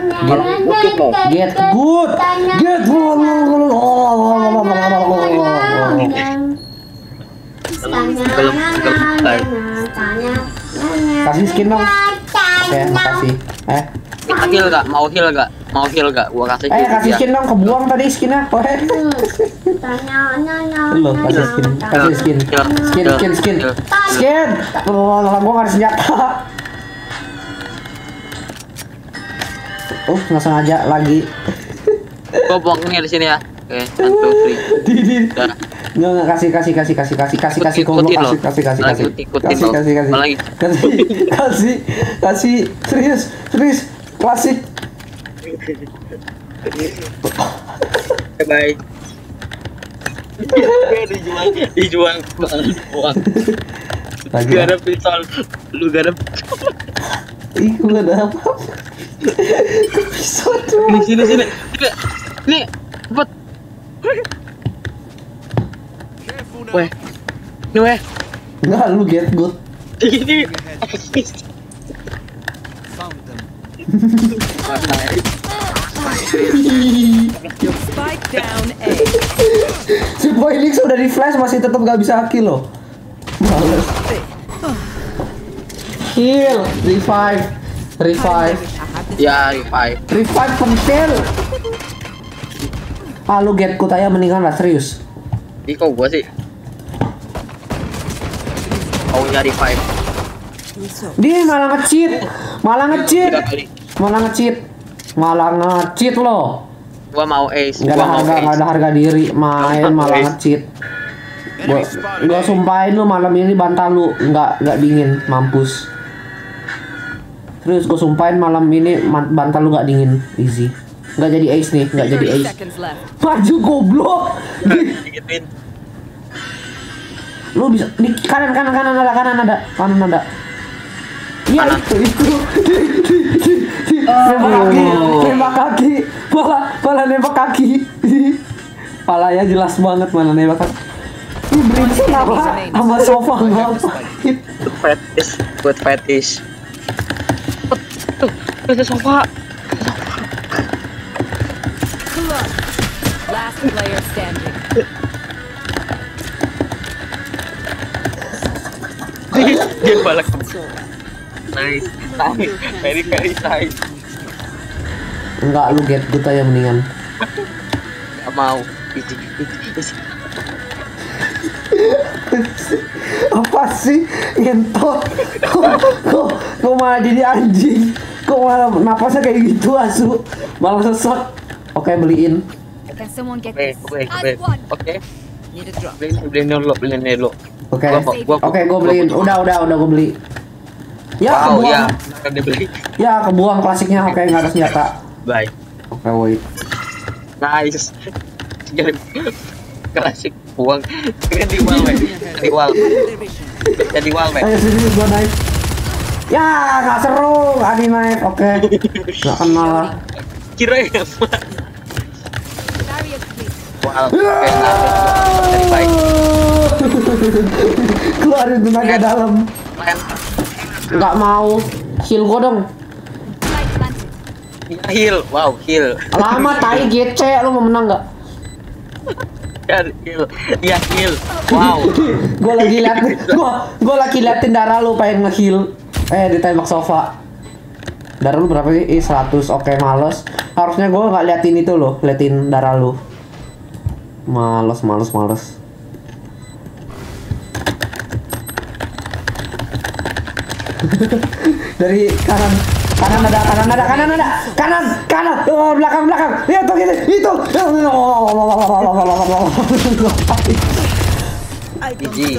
Get, get good. Get Kasih skin dong. Oke, makasih. Eh, Mau heal gak? Mau heal gak? Mau heal gak? Gua kasih eh kasih skin dong, kebuang tadi skinnya. Weh. Lo kasih skin, kasih skin. Skin, skin, skin. Skin. Gua nggak ada senjata. Oh, nggak sengaja lagi. Gua buangnya di sini ya. Oke, di. Udah. Nggak, nggak, kasih, kasih, kasih, kasih, kasih, kasih, kasih, ikutin kasih, kasih, kasih, Lagi kasih, kasih, kasih, kasih, kasih, kasih, kasih, serius, serius, klasik. Bye. dijual, dijual banget uang. Lagi, Gak ada pistol, lu gak ada ih, nggak ada apa. Bisa tuh. Ini sini sini. Sini. Nih, cepet. Weh. Nih weh. Nggak, lu get good. Ini. Spike down A. Si Boy Lix udah di flash masih tetap gak bisa kill loh. Males. Kill, revive, revive, Ya, revive. revive pentil. Ah lu get aja mendingan lah serius. Ih, kok gua sih? Mau nyari revive. Dia malah nge-cheat, malah kali. malah nge-cheat, malah nge-cheat loh. Gua mau ace. Gak Gua ada mau harga, gak ada harga diri, main malah nge-cheat. Gua, gua sumpahin lu malam ini bantal lu nggak nggak dingin mampus. Terus gua sumpahin malam ini bantal lu nggak dingin easy. Nggak jadi ace nih, nggak jadi 30 ace. Maju goblok. Lu bisa di kanan kanan kanan ada kanan ada kanan ada. Iya Kanan. itu itu. Nembak kaki, nembak kaki, malah malah nembak kaki. Palanya jelas banget mana nembak kaki. Brimson apa? Sama sofa ngapain? Good fetish. Good fetish. Tuh, ada sofa. Last player standing. Dia balik. Nice. Nice. Very very nice. Enggak, lu get good aja mendingan. Gak mau. Apa sih? Ngentot. Kok, kok, kok malah jadi anjing? Kok malah napasnya kayak gitu asu? Malah sesek. Oke, beliin. Can someone get Oke, this? oke, oke. Beliin, beliin dulu, beliin dulu. Oke. Oke, gue beliin. Udah, udah, udah gue beli. Ya, Wow, kebuang. ya. Dibeli. Ya, kebuang klasiknya. Oke, nggak ada senjata. Bye. Oke, wait. Nice. Jadi klasik buang. Jadi wall, weh. Jadi wall. Jadi wall. Ayo sini gue naik. Ya, nggak seru. Adi naik. Oke. Nggak kenal lah. Kira ya. Baik. Keluarin tenaga dalam. Nggak mau. Heal gue dong. Ya, heal. Wow, heal. Lama tai GC. Lu mau menang nggak? Ya, heal. Ya, heal. Wow. gue lagi liatin gue gue lagi liatin darah lu pengen nge-heal eh ditembak sofa. Darah lu berapa sih? Ih, 100 oke males. Harusnya gue nggak liatin itu loh liatin darah lu. Males males males. Dari kanan. Kanan ada kanan ada kanan ada. Kanan kanan. Oh, belakang belakang. Lihat tuh gitu. Itu. Easy.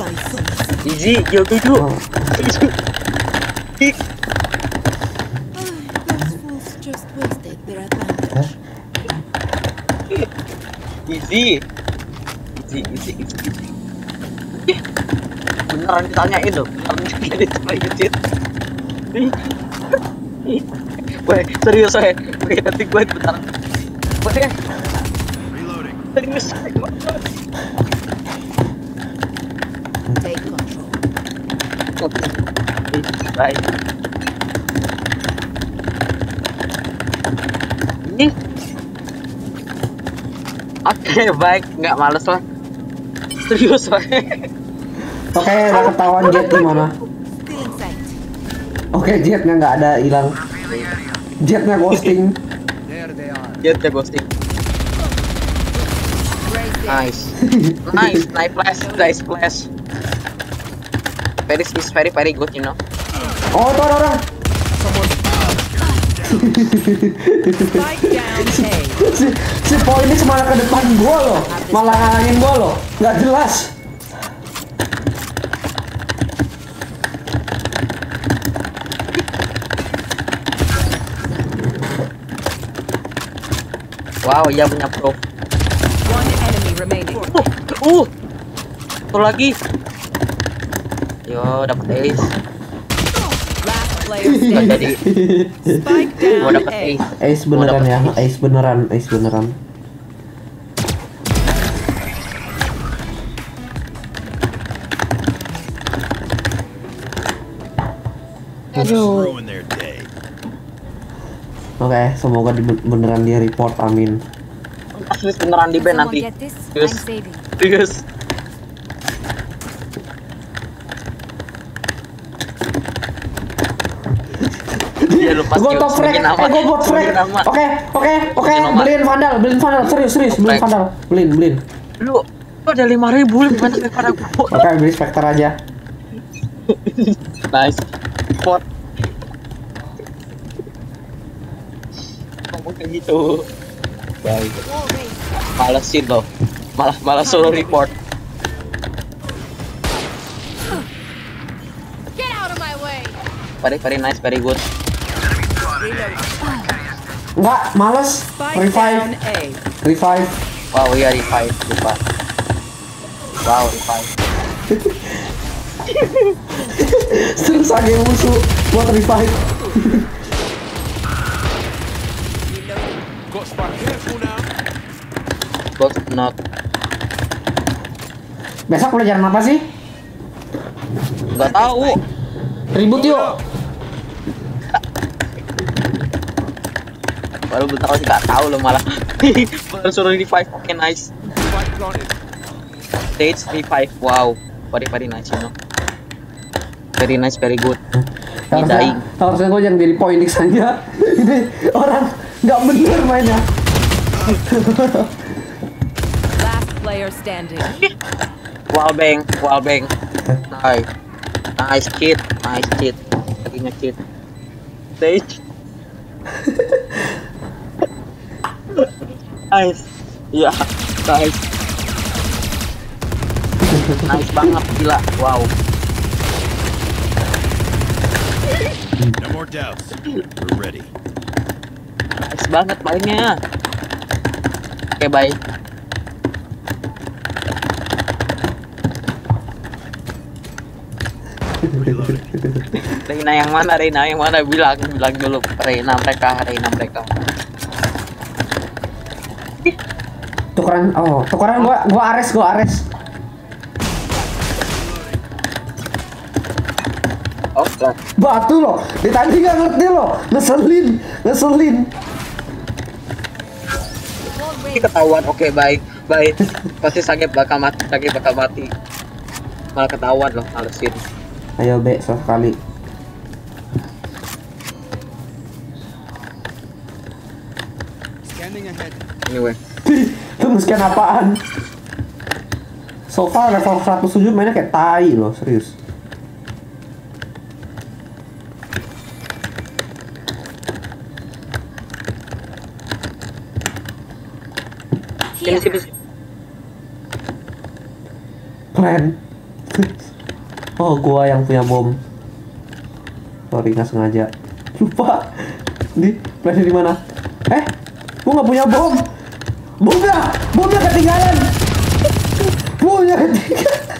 Easy, kill tujuh. just wasted their advantage. Easy. Easy, easy, easy. Ih, Beneran ditanyain loh. Beneran ditanyain. Weh, serius weh. Weh, nanti gue bentar. Weh. Serius. Take control. Bye. Ih. Oke, baik, nggak males lah. Serius, Pak. Oke, udah ketahuan jet di mana. Oke, jetnya nggak ada hilang. Jetnya ghosting. Udah ghosting. Nice. nice, nice flash, nice flash. Very is very very good, you know. Oh, tuh ada orang. Si, si Poinix malah ke depan gua loh. Malah ngalangin gua loh. Nggak jelas. Wow, iya punya pro. Uh, uh, satu lagi. Yo, dapat ace. Last player Nggak standing. Jadi. Gua A. ace. Ace beneran ya, Ace beneran, Ace beneran. day. Oke, semoga di, beneran dia report, amin. Asli beneran di someone nanti. saving. Serius. Dia lupa Gue top frag, eh gue bot frag. Oke, oke, oke, beliin vandal, beliin vandal, serius, serius, beliin vandal, beliin, beliin. Lu, lu ada lima ribu lebih banyak daripada gua. Oke, beli Spectre aja. Nice. Pot. Ngomong kayak gitu. Baik. Malesin loh. Malah malah solo report. Get out of my way. Very very nice, very good. Enggak, males. Revive, revive. Wow, iya revive, lupa. Wow, revive. Terus ada yang musuh buat revive. Got not. Besok pelajaran apa sih? Gak tahu. Ribut yuk. Baru gue tahu sih gak tahu lo malah. Baru suruh revive. Oke, nice. Spike planted. Stage revive. Wow, very very nice, you know. Very nice, very good. Harusnya, harusnya gue yang jadi poinix aja. Ini orang nggak bener mainnya. Last player standing. Wall bang, wall bang. Nice. Nice cheat, nice cheat. Laginya cheat. Stage. Nice. Ya, nice. nice banget gila. Wow. No more doubts. We're ready. Nice banget mainnya. Oke, bye. Reloading. Reina yang mana? Reina yang mana? Bilang, bilang dulu. Reina mereka, Reina mereka. Tukeran, oh, tukeran gua, gua ares, gua ares. Oke. Batu loh, di tadi nggak ngerti loh, ngeselin, ngeselin. Ketahuan. Oke, baik, baik. Pasti sakit bakal mati, sakit bakal mati. Malah ketahuan loh, malesin. Ayo be, sekali. Scanning ahead. Anyway, Terus kan apaan? So far level 107 mainnya kayak tai loh, serius. Here. sini. Plan. oh, gua yang punya bom. Sorry nggak sengaja. Lupa. Di plannya di mana? Eh, gua nggak punya bom. Bomnya, bomnya ketinggalan. Bomnya ketinggalan.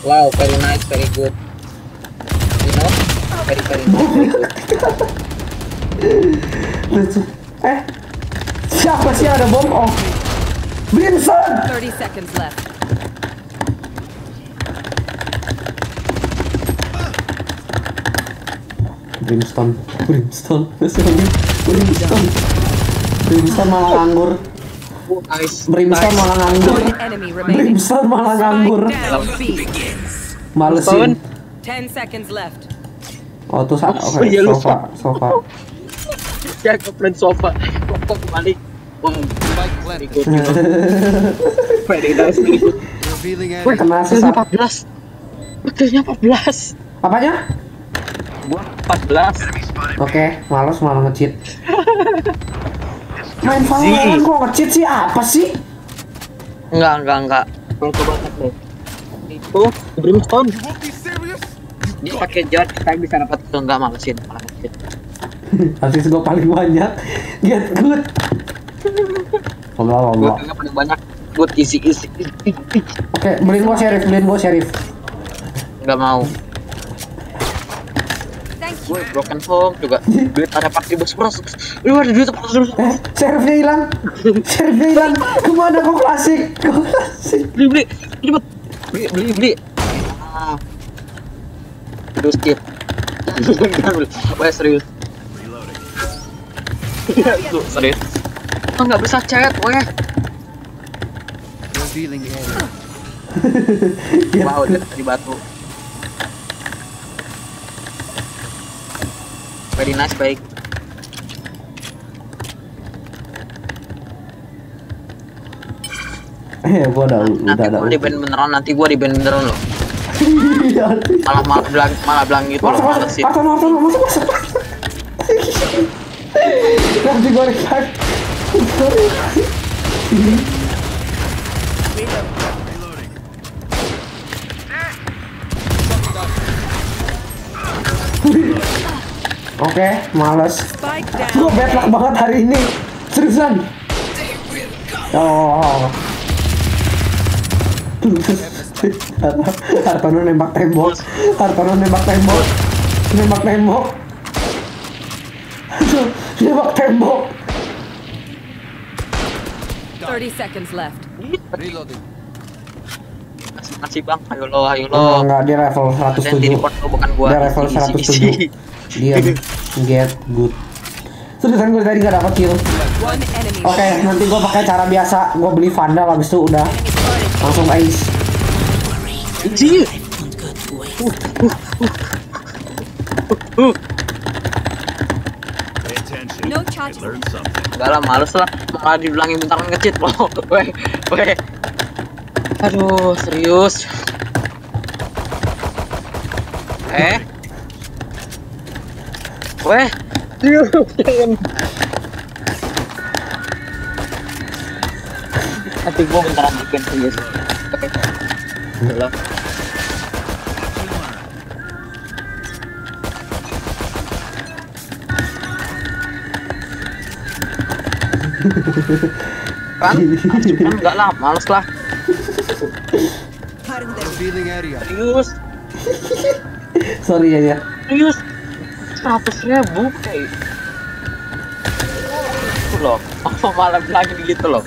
Wow, very nice, very good. You know, very very nice. Lucu. Eh, siapa sih ada bom? Oh, Vincent. 30 seconds left. Brimstone, Brimstone, Brimstone, Brimstone, Brimstone malah nganggur, Oh. Brimstone malah nganggur. Brimstone malah nganggur, malesin. Oh tuh sa- oke, Oh, iya, sofa, sofa. Ya ke friend sofa. Kok nice. Revealing Wih. Kena sesat. 14. Kayaknya 14. Apanya? Gua 14. Oke, males malah nge-cheat. Main Valorant kok nge-cheat sih? Apa sih? Enggak, enggak, enggak. Kalau coba cek deh. Itu Brimstone. Dia pakai jet, kita bisa dapat itu enggak malesin, malah ngecit. Asis gue paling banyak. Get good. Allah Allah. paling banyak. Good easy easy. Oke, beliin gua sheriff, beliin gua sheriff. Enggak mau. Gue broken home juga. Duit ada pakai bos bros. Lu ada duit apa terus? Eh, hilang. Sheriffnya hilang. Ke mana kok klasik? Kok klasik? Beli beli. Cepet. Beli beli beli. Ah. Terus skip. Wah serius. Lu serius. Oh, nggak bisa chat, weh. Area. Wow, dia di batu. Very nice, baik. Eh, gua udah udah Nanti ada. gua di band beneran, nanti gua di band beneran loh. Malah malah bilang malah bilang gitu loh, Masuk, masuk, malesin. masuk, masuk, masuk. Nanti gua revive. Oke, males. Spike Gua down. bad luck banget hari ini. Seriusan. Oh. Hartono nembak tembok. Hartono nembak tembok. Nembak tembok. Nembak tembok. 30 seconds left. Reloading. Masih masih bang, ayo lo, ayo Oh, lo. enggak dia level Dan di 107. report lo bukan gua. Dia level Isi, isi, isi. 107. Dia get good. Seriusan gue tadi gak dapat kill. Oke, nanti gue pakai cara biasa. Gue beli Vandal habis itu udah langsung ace. Isi. Pay attention. No I charges. learned something. Enggak lah, males lah. Malah dibilangin bentaran ngecit lo. Weh, weh. Aduh, serius. Eh? Weh. Jangan. Nanti gua bentaran bikin serius. Oke. Udah lah. Kan? Kan enggak lah, males lah. Serius. Sorry ya ya. Seratus ribu kayak itu loh apa malah bilangin gitu loh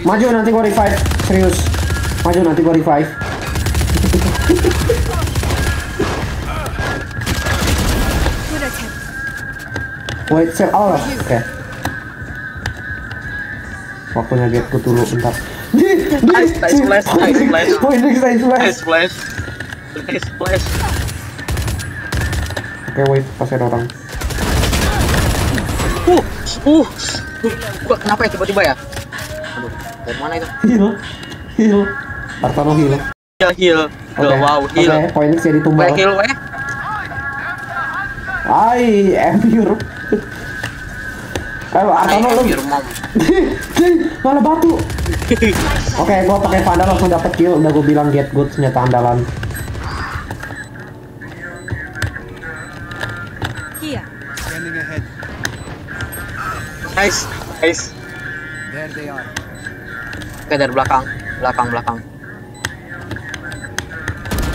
Maju nanti gue revive. Serius. Maju nanti gue revive. Wait, save all. Oke. Waktunya get good dulu bentar. Di, di, Nice, nice flash, nice flash. Nice flash. nice flash nice flash Oke, wait, pasti ada orang. uh uh gua kenapa ya tiba-tiba ya aduh dari mana itu Heal, heal. Artano heal. heal heal Heal, wow Oke, heal Phoenix jadi tumbal. Weh, heal weh Ay, Emir. Ayo, Artano lu. Malah batu. Oke, gua pakai Vandal langsung dapet kill. Udah gua bilang get good senjata andalan. Nice nice There they are. oke dari belakang belakang belakang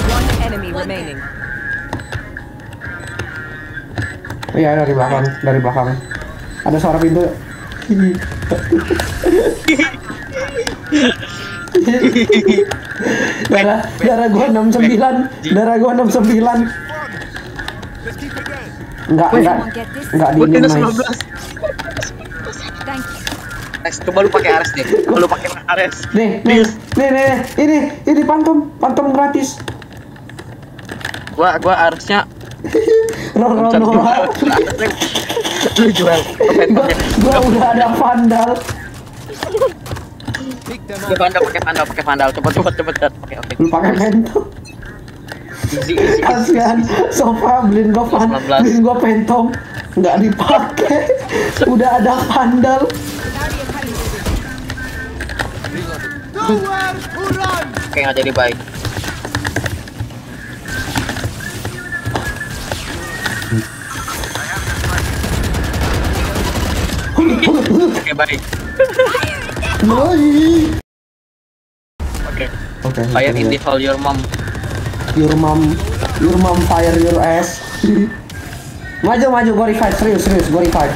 One enemy remaining. Iya, dari belakang, dari belakang. Ada suara pintu. darah darah gua 69 darah gua 69 Enggak, enggak. Enggak di. 15. Thank you. Coba lu pakai Ares deh. Coba lu pakai Ares. Nih, nih, nih, nih, ini, ini pantom, pantom gratis. Gua gua ron, Cari ron. jual. Lu jual. Gua, gua udah ada vandal. Pakai vandal, pakai vandal, pakai vandal. Cepet, cepet, cepet. cepet. Oke, oke. Lu pakai easy. Kasihan, sofa beliin gua 19. beliin gua pentom. Nggak dipakai. Udah ada vandal. Oke, nggak jadi baik. Oke, baik. Oke. Oke. Fire in the hole your mom. Your mom, your mom fire your ass. maju, maju, gua revive, serius, serius, gua revive.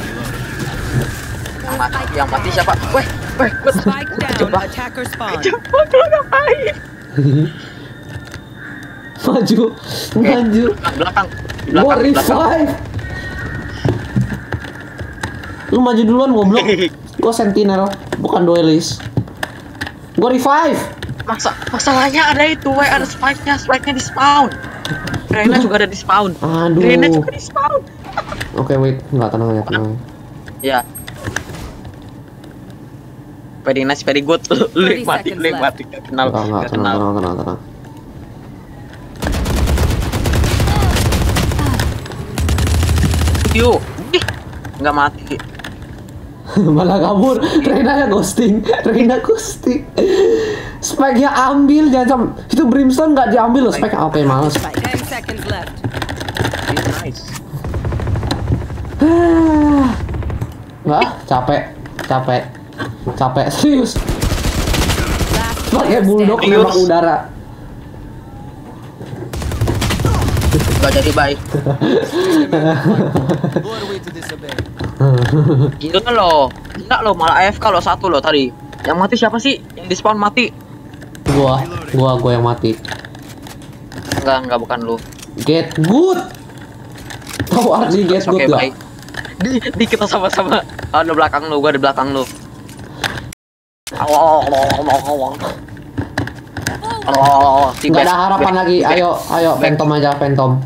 Yang mati, yang mati siapa? Weh, weh. Attacker spawn. Jebak, lu ngapain? maju, maju. Belakang, Gua belakang, belakang. revive. Lu maju duluan goblok. Gua sentinel, bukan duelist. Gua revive. Masa, masalahnya ada itu, weh, ada spike-nya, spike-nya di spawn. Rena juga ada di spawn. Aduh. Rena juga di spawn. Oke, wait, nggak tenang ya, tenang. Ya. Very nice, very good. Lu yang 30 mati, lu yang mati. Gak kenal, Enggak, enggak, gak tenang, kenal. tenang, tenang, tenang. Yuk, ih, nggak mati. Malah kabur. Reina yang ghosting. Reina ghosting. Spike-nya ambil, jangan Itu brimstone nggak diambil loh spike. Oke, males. Nggak, capek, capek, capek serius. Pakai bulldog nembak udara. Gak jadi baik. Kan lo. Enggak lo, malah AFK lo satu lo tadi. Yang mati siapa sih? Yang di spawn mati? Gua, gua, gua yang mati. Enggak, enggak bukan lu. Get good. Tahu arti get good gak? Di, di kita sama-sama. Ah, di belakang lu, gua di belakang lu. Oh, oh, oh, oh, oh, oh. Oh, oh, oh, Nggak ada harapan lagi. Ayo, ayo, pentom aja, pentom.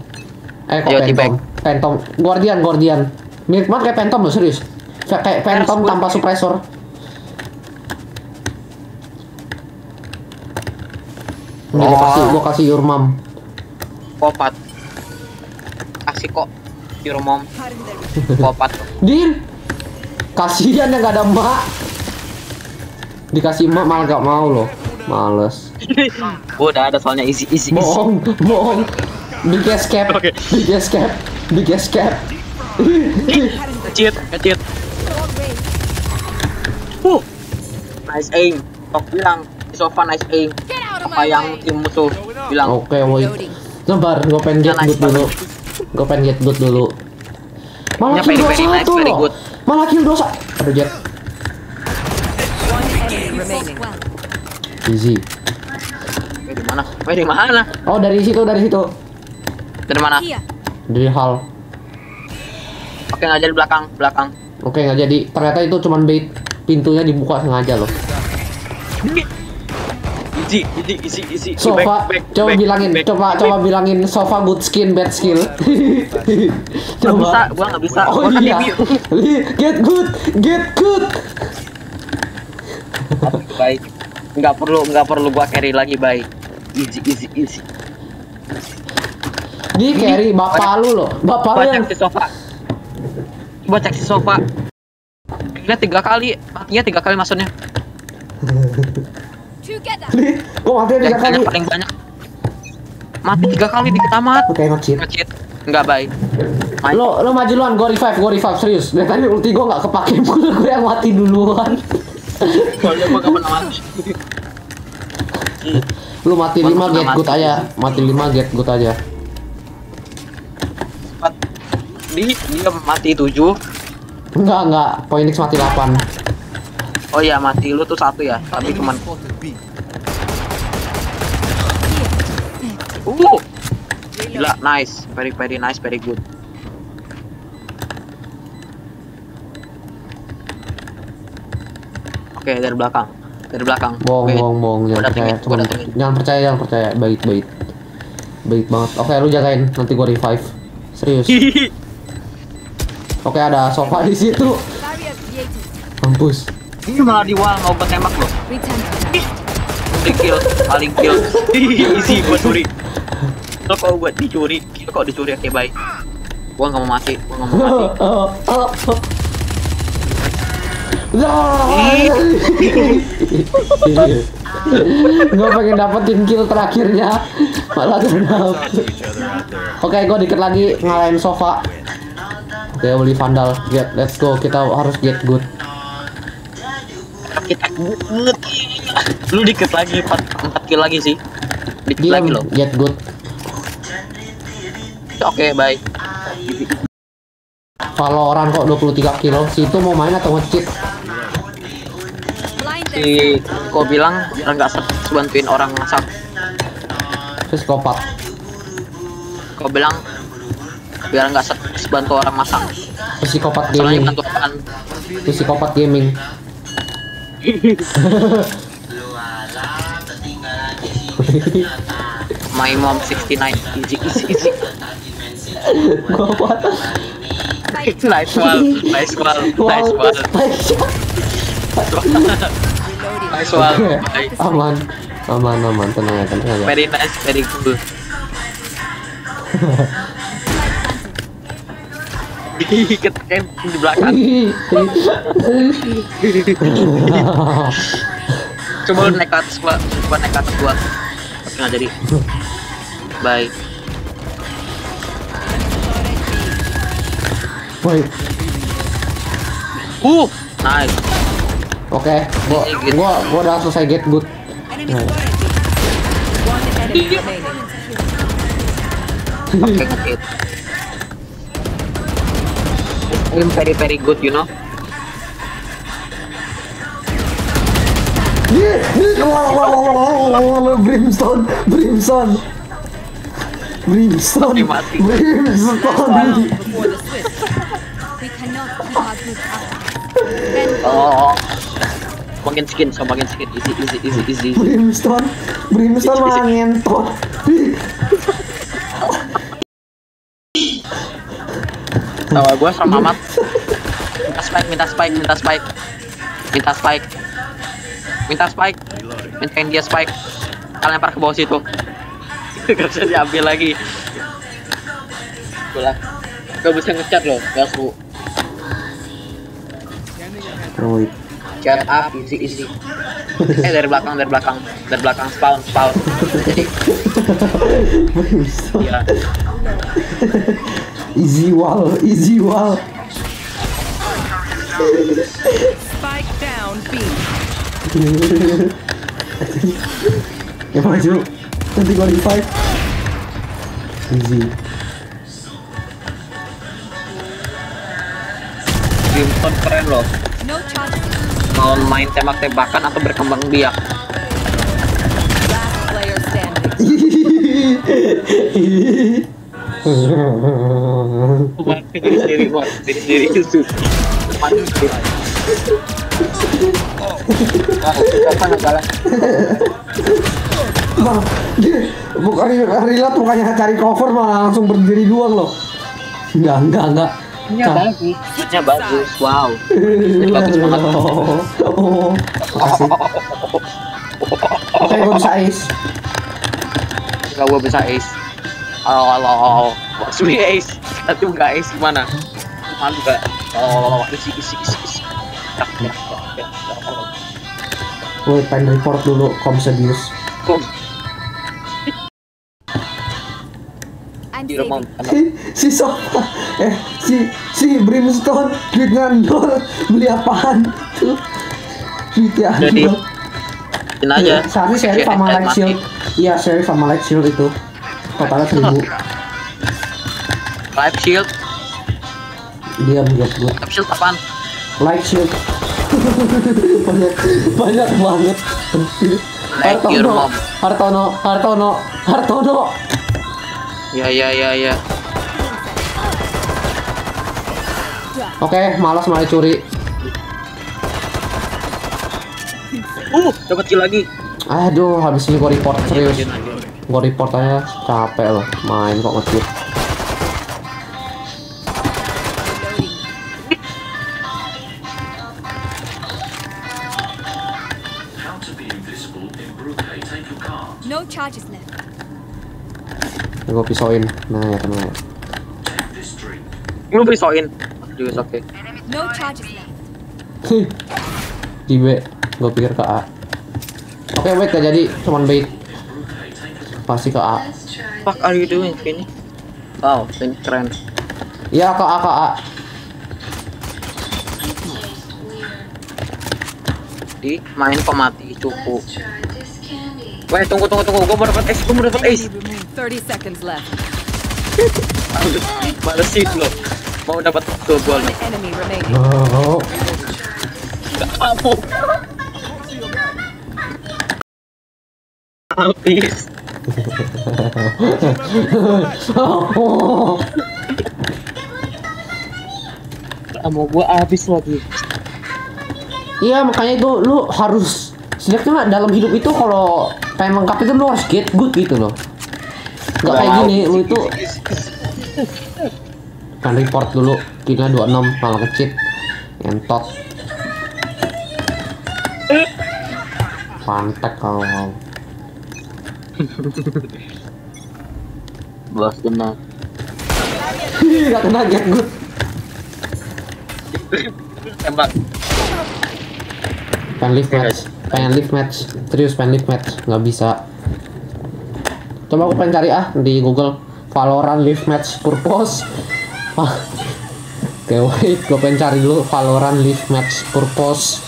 Eh, kok Ayo, pentom? Pentom. Guardian, guardian. Mirip banget kayak pentom loh, serius. Kayak pentom tanpa suppressor. Ini gua Oh. kasih, gua kasih your mom. Kopat. Kasih kok. Your mom. Kopat. Din, kasihan yang gak ada emak. Dikasih emak malah gak mau loh. Males. Gua udah ada soalnya easy easy easy. Bohong, bohong. Big escape, Oke. big escape, big escape. Kecit, kecit. Uh. Nice aim. Tok bilang sofa nice aim. Apa yang tim musuh bilang. Oke, woi. Sabar, gue pengen get Ya, nice good dulu. Gue pengen get good dulu. Malah kill 21 very loh. good. Malah kill dosa. Aduh, jet. Easy. Di mana? Di mana? Oh, dari situ, dari situ. Dari mana? Here. Dari hal. Oke, nggak jadi belakang, belakang. Oke, nggak jadi. Ternyata itu cuman bait. Pintunya dibuka sengaja loh. Easy, easy, easy, easy. Sofa, Back, back, coba back, bilangin, back, coba back. coba bilangin sofa good skin bad skill. Nggak bisa, coba. gua nggak bisa. Oh Gua kan iya. Get good, get good. Baik. Nggak perlu, nggak perlu gua carry lagi, baik. Easy, easy, easy. Di carry bapak lu loh. Bapak lu Coba yang si sofa. Coba cek si sofa. Lihat tiga kali, matinya tiga kali maksudnya. Kok mati tiga kali? paling banyak. Mati tiga kali dikit amat. Oke, nge-cheat. Ngecit. Nggak baik. Main. Lo, lo maju duluan, gue revive, gue revive, serius. Dari tadi ulti gue gak kepake, gue yang mati duluan. Soalnya gua nggak pernah mati. Lu mati Gua 5 pernah get mati. good aja. Mati 5 get good aja. Empat. Di, dia mati tujuh. Enggak, enggak. Phoenix mati 8. Oh iya, mati lu tuh satu ya. Tapi cuman Uh. Gila, nice. Very very nice, very good. Oke, okay, dari belakang. Dari belakang. Bong okay. bong bong. Jangan percaya. Cuman, jangan percaya, jangan percaya. Baik, baik. Baik banget. Oke, okay, lu jagain. Nanti gua revive. Serius. Oke, okay, ada sofa di situ. Mampus. Ini malah diwal mau ketembak loh. Ini kill, paling kill. Easy buat Nuri. Lo kalau buat dicuri, lo kalau dicuri oke baik. Gua nggak mau mati, gua nggak mau mati. Oh, oh, oh. Gue pengen dapetin kill terakhirnya malah dapet oke gue dikit lagi ngalahin sofa oke beli vandal get let's go kita harus get good Kita gut. Lu dikit lagi, 4, 4 kill lagi sih. Dikit lagi loh. get good Oke, baik. Valorant kok 23 kilo si itu mau main atau them. Si kau bilang nggak se- bantuin orang masak. psikopat Kau bilang biar nggak se- bantu orang masak. psikopat Soalnya gaming bantu apaan? psikopat gaming My mom 69 easy easy easy. Gua apa nice one, nice one, nice one, nice one. Aman aman aman tenang ya tenang ya Very nice, very good. Ketekan di belakang. Coba gua, coba ke atas gua. Nggak jadi. Bye. Wait, Uh, nice. oke, gua, gua, gua udah selesai get good. Nah. Oke ngekit. I'm very very good, you know. Brimstone, Brimstone, Brimstone. Brimstone. Oh. Bagian skin, so bagian skin, easy easy easy easy. Brimstone, Brimstone malah ngentot. Tawa gua sama Mamat. Minta spike, minta spike, minta spike. Minta spike. Minta spike. Mintain dia spike. Kalian lempar ke bawah situ. Gak bisa diambil lagi. Bola. Gak bisa ngecat loh, gak seru. Wait, Chat up, easy easy. Eh dari belakang, dari belakang, dari belakang spawn, spawn. Jadi, iya. easy wall, easy wall. Spike down B. Ya maju, nanti gua revive. Easy. Crimson keren loh. Mau main tembak-tembakan atau berkembang biak. Diri sendiri buat diri sendiri itu mati sendiri apa nggak jalan Bang, dia bukan Rilat bukannya cari cover malah langsung berdiri doang loh. Enggak, enggak, enggak. Nya Cah. bagus nya bagus wow bagus banget. Oh, oh, makasih. Oke, gue bisa ace. nggak gua bisa ace oh halo maksudnya ace tapi nggak ace gimana malu gak oh isi isi isi isi. Gue pengen report dulu Comsedius. Kok Saving. si Sofa, eh si si Brimstone duit ngandol beli apaan tuh? Duitnya Jadi. Ini aja Sehari sheriff sama light shield. Iya, sheriff sama light shield itu. Totalnya seribu. live shield Diam diam gue. live shield apaan Light shield. banyak banyak banget. Hartono. Hartono, Hartono, Hartono. Ya ya ya ya Oke, malas mulai curi. Uh, dapat kill lagi. Aduh, habis ini gua report serius. Lanjut, lanjut. Gua report aja capek loh main kok nge-tweet. Gua pisauin. Nah, ya this drink. Lu pisauin. Serius oke. No charges left. Di B, gua pikir ke A. Oke, wait gak jadi, cuman bait. Pasti ke A. Fuck are you doing ini? Wow, ini keren. Iya, ke A, ke A. Di main kok mati cukup. Weh, tunggu tunggu tunggu. Gua mau dapat ace, gua mau dapat ace. 30 seconds left. Malesin lo. Mau dapat dua gol. Oh. Kamu. Habis. Kamu gua habis lagi. Iya makanya itu lu harus setidaknya dalam hidup itu kalau pengen lengkap itu lu harus get good gitu loh. Gak kayak gini, lu itu kan report dulu. Kira 26 malah kecit entot. Pantek kau kau. Bos kena. gak kena get good Tembak. pengen live match. Pengen live match. Serius pengen live match. Nggak bisa coba aku pengen cari ah di Google. Valorant live match purpose. Ah. Oke wait gue pengen cari dulu Valorant live match purpose.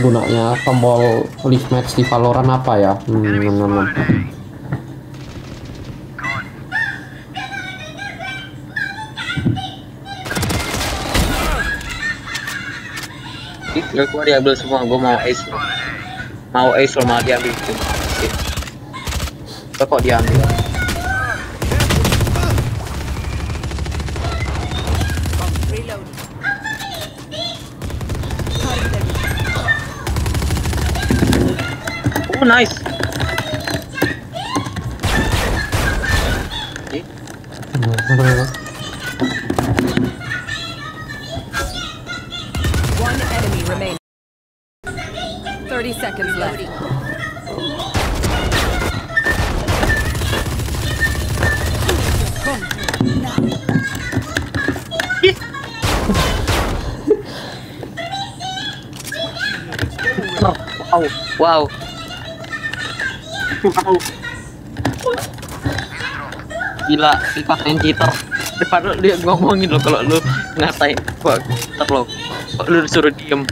Gunanya tombol live match di Valorant apa ya? Hmm. Ih, Gak gua diambil semua, gua mau ace. Mau ace lo malah diambil. itu. Kok diambil? Oh nice. Eh? Ih, Wow, wow. Gila, dikatain cheater. Padahal dia ngomongin lo kalau lu ngatain gua cheater lo. Lu disuruh diem.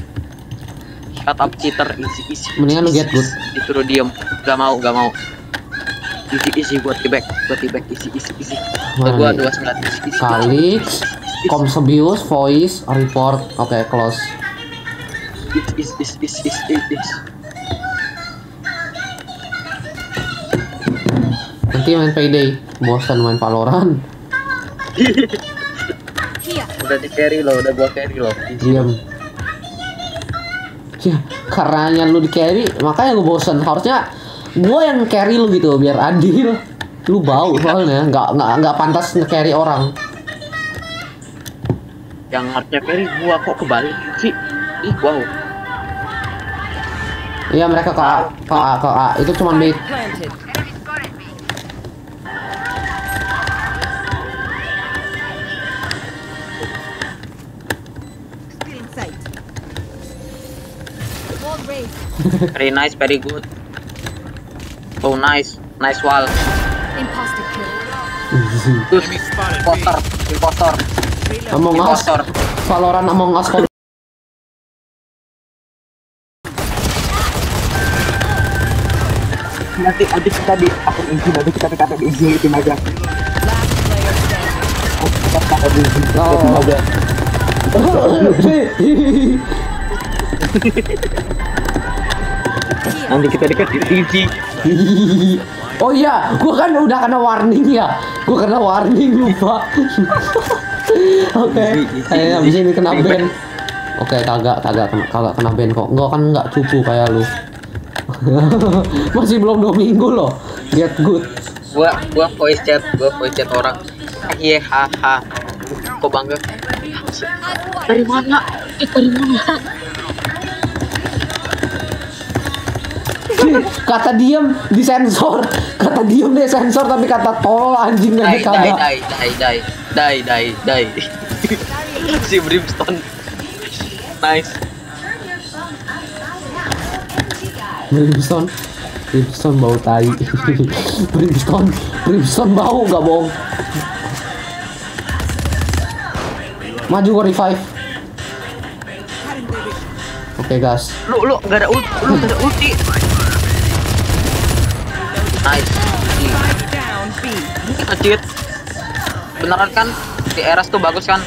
Shut up cheater, easy easy. Mendingan lu get good. Disuruh diem. Gak mau, gak mau. Easy easy buat tibek, buat tibek easy easy easy. Buat gua Mana? 29 easy easy. kali Comsebius voice report oke close Is is is is is is. Nanti main payday. Bosan main Valorant. Here. Udah di carry lo, udah gua carry lo. diam. Ya karena lu di carry makanya gue bosen harusnya gue yang carry lu gitu biar adil. Lu bau soalnya nggak nggak nggak pantas nge-carry orang. Yang harusnya carry gua kok kebalik sih? Ih, wow. iya mereka ke A ke A ke A. Itu cuman bait Very nice, very good. Oh, nice. Nice wall. Imposter kill. Terus, imposter, imposter, Among Us imposter. Valorant Among Us Nanti, nanti kita di akun izin, nanti kita PKP izin itu aja. Kita PKP izin, Oh. aja. Nanti kita dekat di TV. oh iya gue kan udah kena warning ya gue kena warning lupa oke saya abis ini kena ban oke kagak kagak kena kagak kena ban kok enggak kan enggak cupu kayak lu Masih belum dua minggu loh. Get good. Gua gua voice chat, gua voice chat orang. Iya, haha. Kok bangga? Dari mana? Eh, dari mana? Kata diem disensor. Kata diem deh sensor tapi kata tolol anjing Dai, gak dai, dai, dai, dai, dai, dai, dai. si Brimstone. Nice. Brimstone. Brimstone bau tai. Brimstone. Brimstone bau gak bohong. Maju ke revive. Oke guys. Lu lu enggak ada ulti, lu enggak ada ulti. Nice. Ngecit. Beneran kan? Di Eras tuh bagus kan?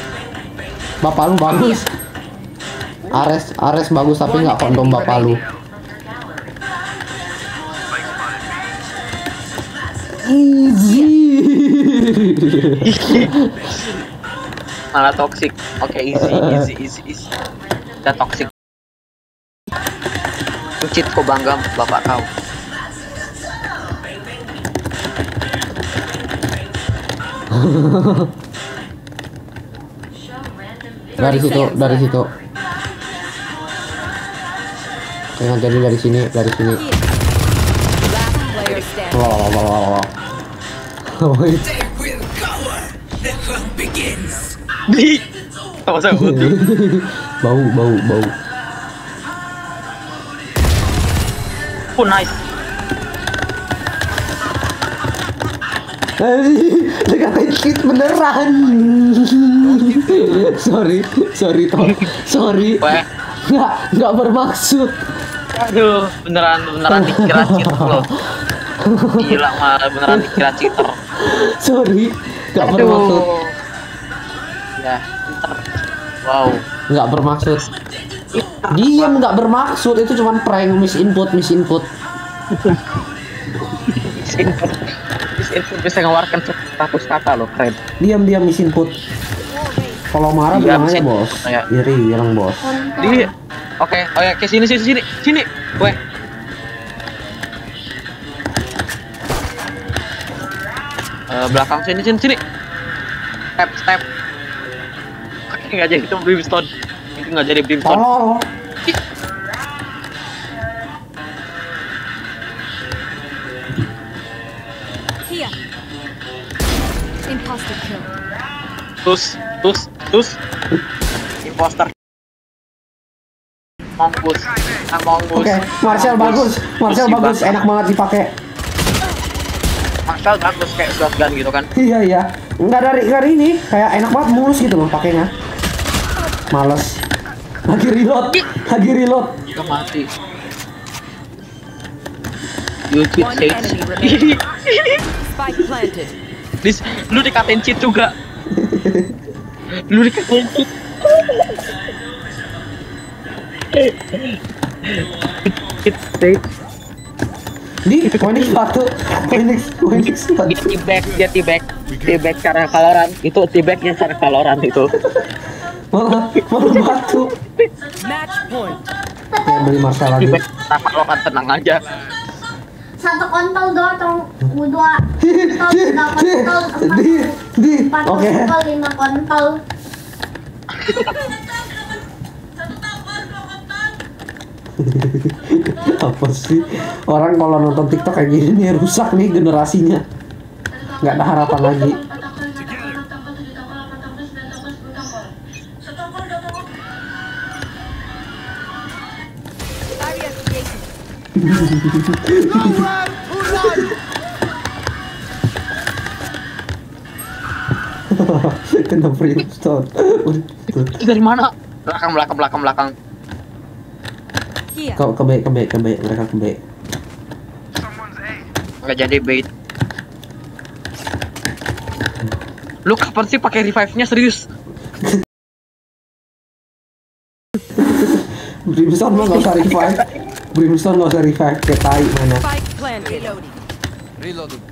Bapak lu bagus. Ares Ares bagus tapi nggak kondom bapak lu. Easy. Malah toxic. Oke, easy, easy, easy, easy. Udah toxic. Ngecit kok bangga bapak kau. Dari situ, dari situ. Jangan jadi dari sini, dari sini. Di. Sama saya ulti. bau, bau, bau. Oh, nice. Dikatain kit beneran. sorry, sorry Tom, sorry. Nggak, nggak bermaksud. Aduh, beneran beneran dikira cheater loh. Gila mah beneran dikira cheater. Sorry, nggak bermaksud. Ya. Wow. Nggak bermaksud. Diam nggak bermaksud itu cuman prank misinput misinput. Misinput. Misinput bisa ngeluarkan 100 kata loh, keren. Diam diam misinput. Kalau marah bilang aja bos. Kayak- Iri bilang bos. Di Oke, oke, ke sini sini sini. Sini. Weh. Eh, belakang sini sini sini. Step step. Oke, nggak jadi itu brimstone. Itu nggak jadi brimstone. Tolol. Tus, tus, tus. Imposter. Mongus. Among Us. Oke, Marcel bagus, Marcel bagus, enak banget dipakai. Marcel bagus kayak shotgun gitu kan. Iya iya, nggak dari dari ini, kayak enak banget mulus gitu loh pakainya. Males. Lagi reload, lagi reload. Gak mati. You cheat. Spike planted. Dis, lu dikatain cheat juga. Lu sage. Di Phoenix batu, Phoenix, Phoenix Dia batu. T-back, dia T-back. T-back cara Valorant. Itu T-backnya cara Valorant itu. Malah, malah batu. Match point. Ya beli Marcel lagi. T-back cara Valorant tenang aja. Satu kontol doang atau dua kontol tiga kontol empat kontol lima kontol Apa sih? Orang kalau nonton TikTok kayak gini nih rusak nih generasinya. Nggak ada harapan lagi. Kena brimstone. Itu dari mana? Belakang, belakang, belakang, belakang. Here. Ke ke B, ke B, ke B, mereka ke B. Nggak jadi bait. Lu kapan sih pakai revive-nya serius? Brimstone mah nggak usah revive. Brimstone nggak usah revive, kayak tai mana.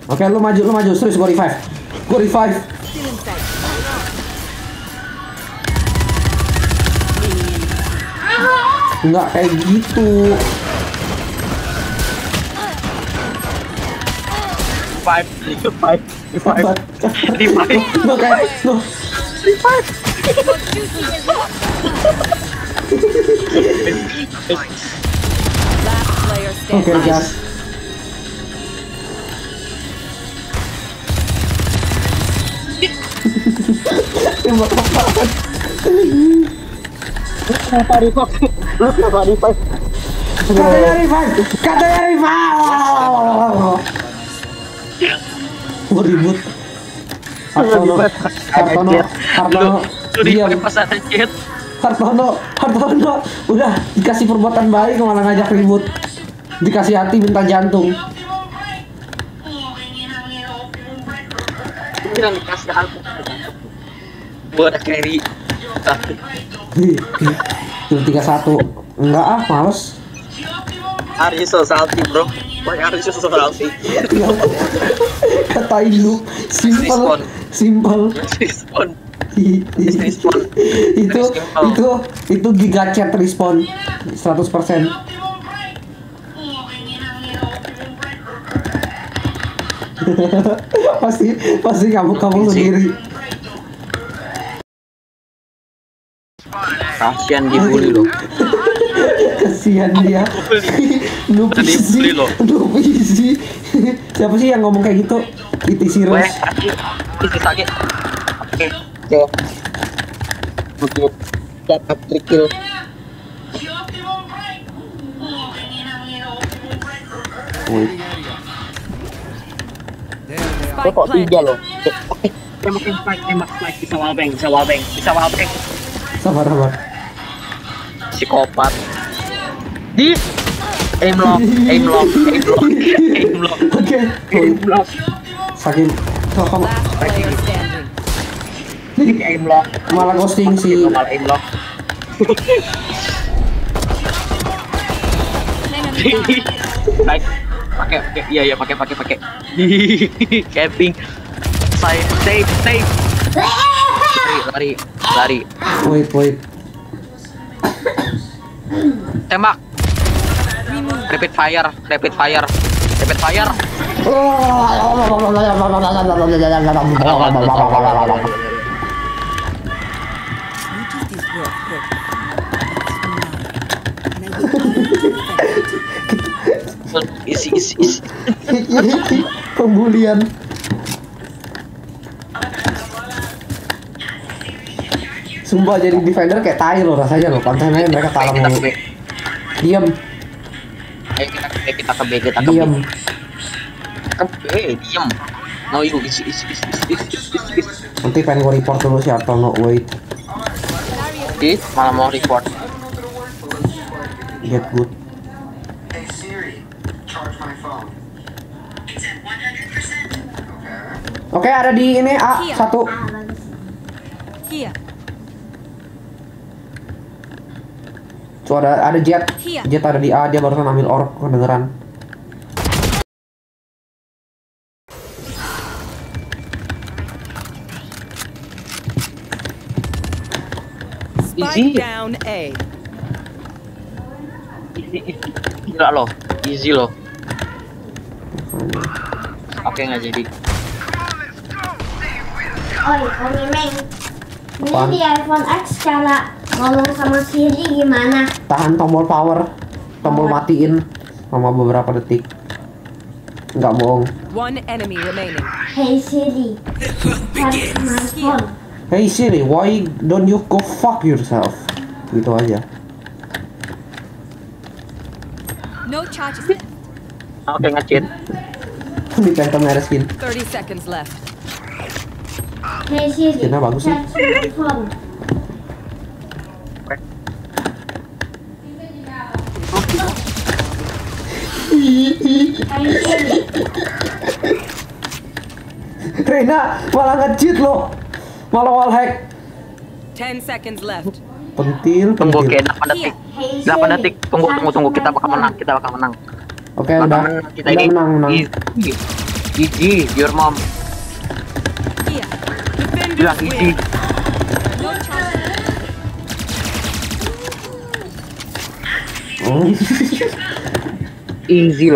Oke, lu maju, lu maju, serius gua revive. Gua revive. Still inside. Nggak kayak gitu. Revive, revive, revive, revive. Gue kayak, gue Last gas. Tembak apaan? Kenapa revive? Lu kenapa revive? Katanya revive, katanya revive. Gue ribut. Hartono, Hartono, Hartono, Lu diam. revive pas ada jet. Hartono, Hartono, udah dikasih perbuatan baik malah ngajak ribut. Dikasih hati minta jantung. Kira dikasih ada carry. Tiga satu. Enggak ah, males. Are you so salty, bro? Why are you so salty? Katain lu, simple, simple. Respon. itu respon. itu itu itu giga chat respon 100% pasti pasti kamu kamu sendiri Kasian dibully lo. kasihan dia bully lo. noob easy siapa sih yang ngomong kayak gitu itu kaki. Isi sakit. Oke. Oke. Oke. Dapat trikil. Woi, Lo Spike kok tiga planted. lo? Oke. Tembakin spike, tembak spike, bisa wallbang, bisa wallbang, bisa wallbang. sabar sabar Psikopat. Di aim lock, aim lock, aim lock, aim lock, oke aim lock, saking oh, kamu. Di aim lock. malah ghosting si Normal aim lock. Baik. Pakai, pakai, iya iya pakai pakai pakai. Camping. Saya save save. Lari lari lari. wait wait Tembak. Rapid fire, rapid fire, rapid fire. Isi isi isi. Pembulian. Sumpah jadi defender kayak tai loh rasanya loh. Konten aja mereka kalah mulu. Diam, Ayo kita ke kita ke B, kita ke diam. Ke B, diem. No you isi isi isi isi isi. Nanti pengen gue report dulu si Artono. Wait, Ih, malah mau report. get good. Oke, ada di ini A Iya. satu. Ah. Here. Tuh ada ada Jet. Jet ada di A, dia barusan ambil orb kedengeran. Easy. down A. Easy, easy. Gila loh, easy loh. Oke nggak jadi. Oi, Om Imeng. Ini Apaan? di iPhone X cara ngomong sama Siri gimana? Tahan tombol power, tombol matiin sama beberapa detik. Nggak bohong. One enemy remaining. Hey Siri. Hey Siri, why don't you go fuck yourself? Gitu aja. No charges. Oke ngecit. Di Phantom Skin. 30 seconds left. Skinnya bagus sih. Rena malah nge-cheat loh. Malah wall hack. 10 seconds left. Pentil, Tunggu oke pentil. 8 detik. hey 8 Siri, detik. Tunggu tunggu tunggu kita bakal menang. Kita bakal menang. Oke, Bakal udah. kita Udah ini. menang, menang. Gigi, your mom. Blinded. Oh. Easy.